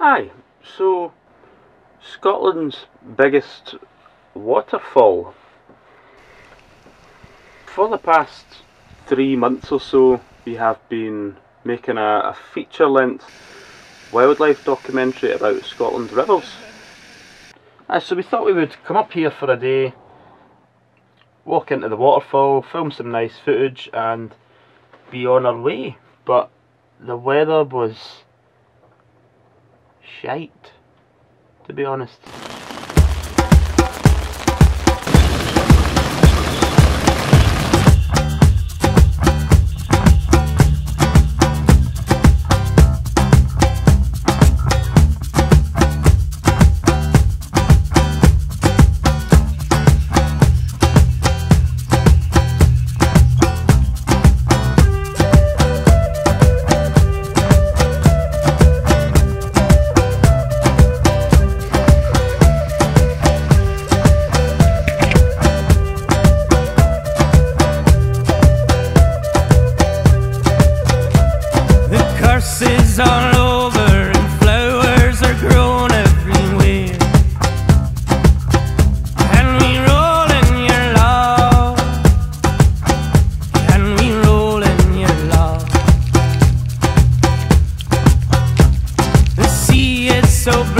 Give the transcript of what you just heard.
Aye, so Scotland's biggest waterfall. For the past three months or so, we have been making a, a feature length wildlife documentary about Scotland's rivers. Aye, so we thought we would come up here for a day, walk into the waterfall, film some nice footage, and be on our way. But the weather was shite, to be honest. all over and flowers are grown everywhere. Can we roll in your love? Can we roll in your love? The sea is so blue.